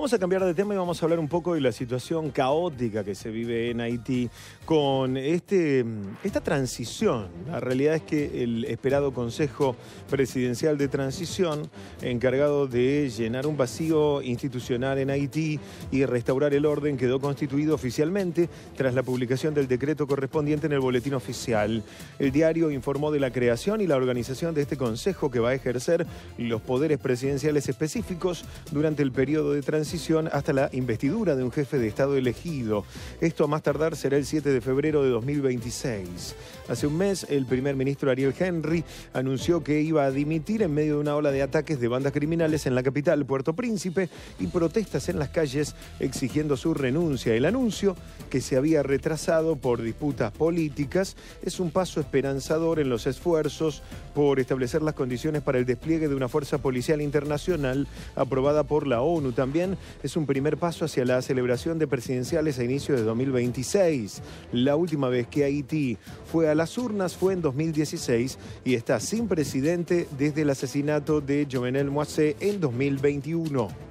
Vamos a cambiar de tema y vamos a hablar un poco de la situación caótica que se vive en Haití con este, esta transición. La realidad es que el esperado Consejo Presidencial de Transición, encargado de llenar un vacío institucional en Haití y restaurar el orden, quedó constituido oficialmente tras la publicación del decreto correspondiente en el Boletín Oficial. El diario informó de la creación y la organización de este Consejo que va a ejercer los poderes presidenciales específicos durante el periodo de transición hasta la investidura de un jefe de Estado elegido. Esto a más tardar será el 7 de febrero de 2026. Hace un mes, el primer ministro Ariel Henry anunció que iba a dimitir en medio de una ola de ataques de bandas criminales en la capital, Puerto Príncipe, y protestas en las calles exigiendo su renuncia. El anuncio, que se había retrasado por disputas políticas, es un paso esperanzador en los esfuerzos por establecer las condiciones para el despliegue de una fuerza policial internacional aprobada por la ONU. También es un primer paso hacia la celebración de presidenciales a inicio de 2026. La última vez que Haití fue a las urnas fue en 2016 y está sin presidente desde el asesinato de Jovenel Moise en 2021.